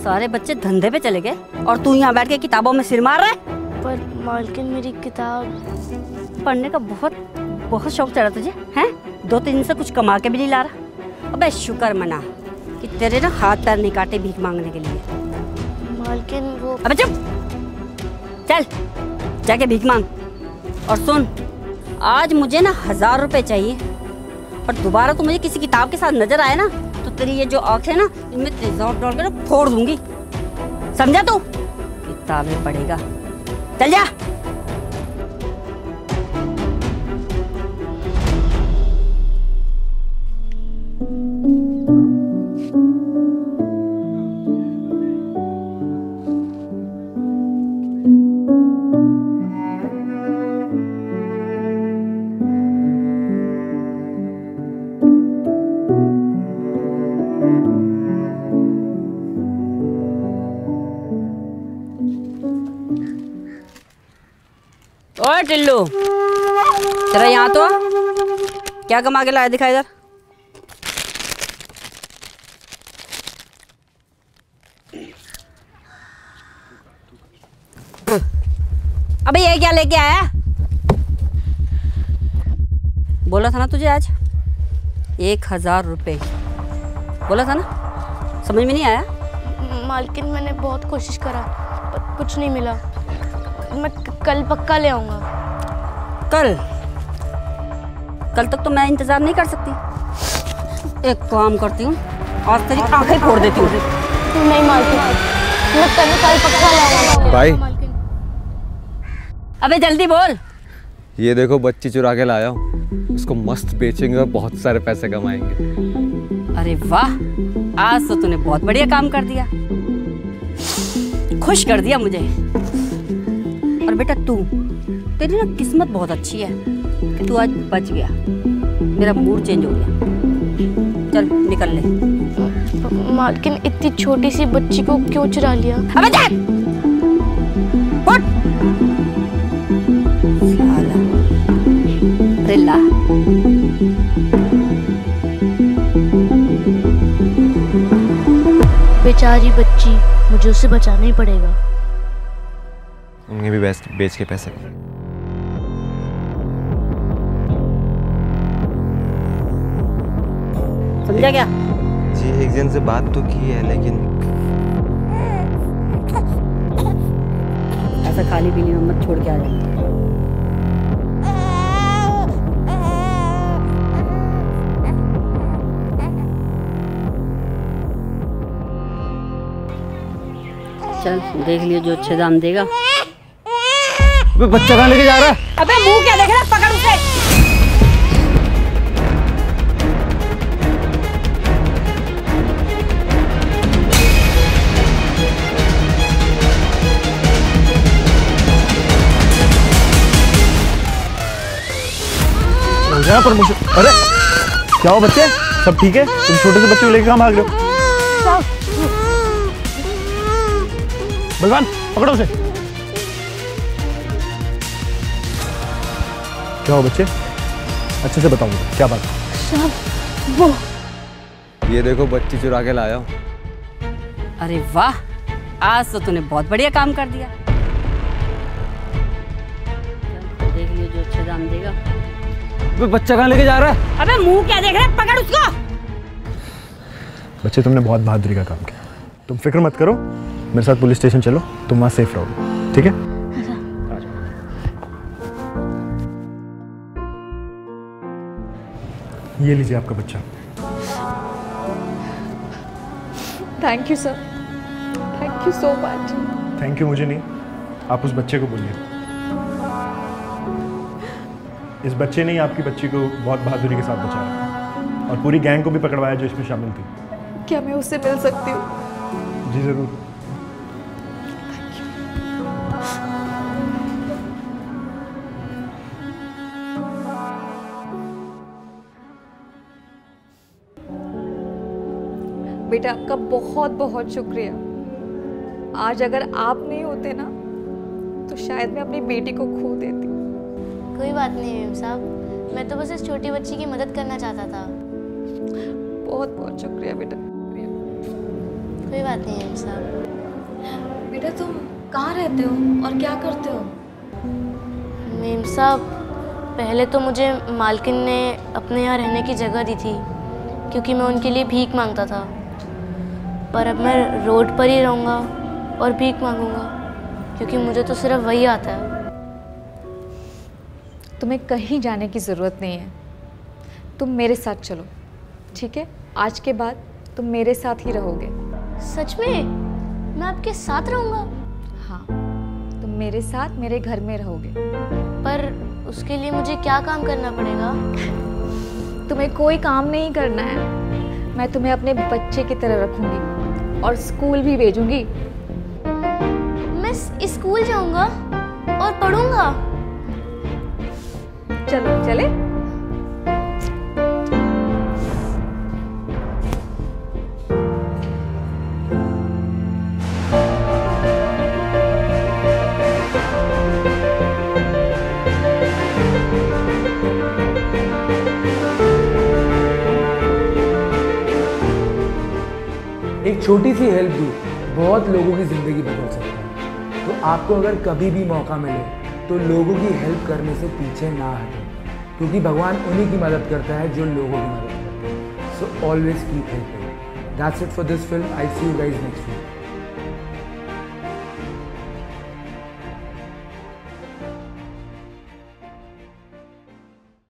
सारे बच्चे धंधे पे चले गए और तू यहाँ बैठ के किताबों में सिर मार रहा है? पर मालकिन मेरी किताब। पढ़ने का बहुत बहुत शौक चढ़ा तुझे हैं? दो तीन दिन से कुछ कमा के भी नहीं ला रहा। अबे शुक्र मना कि तेरे ना हाथ पैर नहीं काटे भीख मांगने के लिए। मालकिन वो अबे चुप! चल जाके भीख मांग। और सुन आज मुझे ना हज़ार रुपए चाहिए और दोबारा तू मुझे किसी किताब के साथ नज़र आए ना तेरी ये जो आँख है ना, इनमें तेजाब डाल कर फोड़ दूँगी। समझा तू? किताबें पढ़ेगा चल जा। ओए, टिल्लू। तेरा यहाँ तो क्या कमा के लाया दिखा इधर? अबे, ये क्या लेके आया? बोला था ना तुझे आज? एक हज़ार रुपये बोला था ना? समझ में नहीं आया? मालकिन, मैंने बहुत कोशिश करा, पर कुछ नहीं मिला। मैं कल पक्का ले आऊँगा। कल? कल तक तो मैं इंतज़ार नहीं कर सकती। एक काम करती हूँ आज तेरी आँखें फोड़ देती हूँ। नहीं मालकिन मैं कल कल पक्का ले आऊँगा। भाई। अबे जल्दी बोल। ये देखो बच्ची चुरा के लाया हूँ। उसको मस्त बेचेंगे और बहुत सारे पैसे कमाएँगे। अरे वाह आज तो तूने बहुत बढ़िया काम कर दिया। खुश कर दिया मुझे। और बेटा तू तेरी ना किस्मत बहुत अच्छी है कि तू आज बच गया। मेरा मूड चेंज हो गया। चल निकल ले। मालकिन इतनी छोटी सी बच्ची को क्यों चुरा लिया? अबे जा! उठ! साला। बेचारी बच्ची मुझे उसे बचाना ही पड़ेगा। उन्हें भी बेच बेच के पैसे। समझा क्या? जी एक जन से बात तो की है लेकिन ऐसा खाली पीली में मत छोड़ के आ जाना। चल देख लियो जो अच्छे दाम देगा। बच्चा कहाँ लेके जा रहा है? अबे मुँह क्या देख रहा है? पकड़ उसे। हो जाए प्रमोशन। अरे क्या हो बच्चे? सब ठीक है? तुम छोटे से बच्चे को लेके कहाँ भाग रहे हो? बलवान पकड़ो उसे। क्या हो बच्चे? अच्छे से बताओ मुझे क्या बात? है? ये देखो बच्ची चुरा के लाया। हूँ अरे वाह आज तो तूने बहुत बढ़िया काम कर दिया। चल, देख लियो जो अच्छे दाम देगा। बच्चा कहाँ लेके जा रहा है? अबे मुँह क्या देख रहा है? पकड़ उसको। बच्चे तुमने बहुत बहादुरी का काम किया। तुम फ़िक्र मत करो मेरे साथ पुलिस स्टेशन चलो तुम वहाँ सेफ़ रहोगे ठीक है? ये लीजिए आपका बच्चा। Thank you sir thank you so much thank you मुझे नहीं। आप उस बच्चे को बोलिए। इस बच्चे ने ही आपकी बच्ची को बहुत बहादुरी के साथ बचाया। और पूरी गैंग को भी पकड़वाया जो इसमें शामिल थी। क्या मैं उससे मिल सकती हूँ? जी ज़रूर। बेटा आपका बहुत बहुत शुक्रिया। आज अगर आप नहीं होते ना तो शायद मैं अपनी बेटी को खो देती। कोई बात नहीं मेम साहब। मैं तो बस इस छोटी बच्ची की मदद करना चाहता था। बहुत बहुत शुक्रिया बेटा। कोई बात नहीं है साहब। बेटा तुम कहाँ रहते हो और क्या करते हो? मेम साहब पहले तो मुझे मालकिन ने अपने यहाँ रहने की जगह दी थी क्योंकि मैं उनके लिए भीख माँगता था। पर अब मैं रोड पर ही रहूँगा और भीख मांगूँगा क्योंकि मुझे तो सिर्फ़ वही आता है। तुम्हें कहीं जाने की ज़रूरत नहीं है। तुम मेरे साथ चलो ठीक है? आज के बाद तुम मेरे साथ ही रहोगे। सच में? मैं आपके साथ रहूँगा? हाँ तुम मेरे साथ मेरे घर में रहोगे। पर उसके लिए मुझे क्या काम करना पड़ेगा? तुम्हें कोई काम नहीं करना है। मैं तुम्हें अपने बच्चे की तरह रखूँगी। और स्कूल भी भेजूँगी। मैं स्कूल जाऊँगा और पढ़ूँगा। चलो चले। एक छोटी सी हेल्प भी बहुत लोगों की ज़िंदगी बदल सकती है। तो आपको अगर कभी भी मौका मिले तो लोगों की हेल्प करने से पीछे ना हटें, क्योंकि भगवान उन्हीं की मदद करता है जो लोगों की मदद करते हैं। So always keep helping that's it for this film I see you guys next week